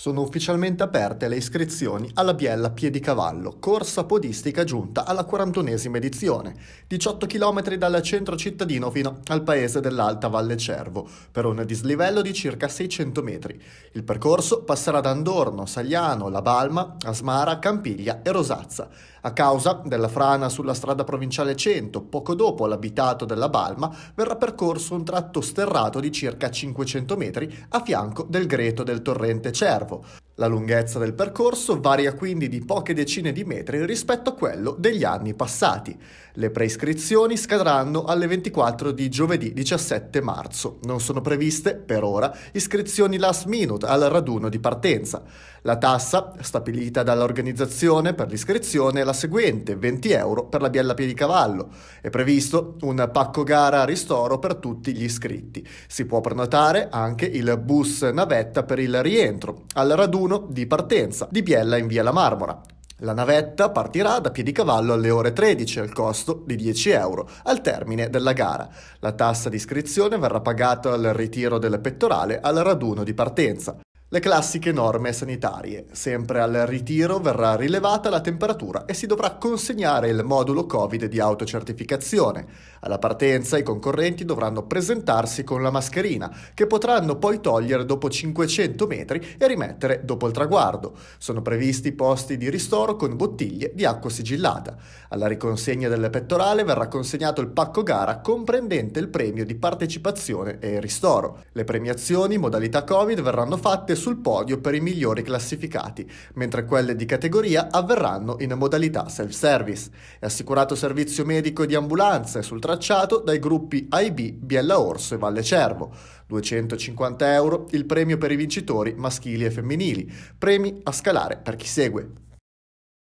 Sono ufficialmente aperte le iscrizioni alla Biella Piedicavallo, corsa podistica giunta alla 41esima edizione, 18 km dal centro cittadino fino al paese dell'Alta Valle Cervo, per un dislivello di circa 600 metri. Il percorso passerà da Andorno, Sagliano, La Balma, Asmara, Campiglia e Rosazza. A causa della frana sulla strada provinciale 100, poco dopo l'abitato della Balma, verrà percorso un tratto sterrato di circa 500 metri a fianco del greto del torrente Cervo Cervo. La lunghezza del percorso varia quindi di poche decine di metri rispetto a quello degli anni passati. Le preiscrizioni scadranno alle 24 di giovedì 17 marzo. Non sono previste, per ora, iscrizioni last minute al raduno di partenza. La tassa, stabilita dall'organizzazione per l'iscrizione, è la seguente, 20 euro per la biella piedicavallo. È previsto un pacco gara a ristoro per tutti gli iscritti. Si può prenotare anche il bus navetta per il rientro al raduno di partenza di Biella in via La Marmora. La navetta partirà da Piedicavallo alle ore 13 al costo di 10 euro al termine della gara. La tassa di iscrizione verrà pagata al ritiro del pettorale al raduno di partenza. Le classiche norme sanitarie. Sempre al ritiro verrà rilevata la temperatura e si dovrà consegnare il modulo Covid di autocertificazione. Alla partenza i concorrenti dovranno presentarsi con la mascherina, che potranno poi togliere dopo 500 metri e rimettere dopo il traguardo. Sono previsti posti di ristoro con bottiglie di acqua sigillata. Alla riconsegna del pettorale verrà consegnato il pacco gara comprendente il premio di partecipazione e ristoro. Le premiazioni modalità Covid verranno fatte sul podio per i migliori classificati, mentre quelle di categoria avverranno in modalità self-service. È assicurato servizio medico di ambulanze sul tracciato dai gruppi AIB, Biella Orso e Valle Cervo. 250 euro il premio per i vincitori maschili e femminili, premi a scalare per chi segue.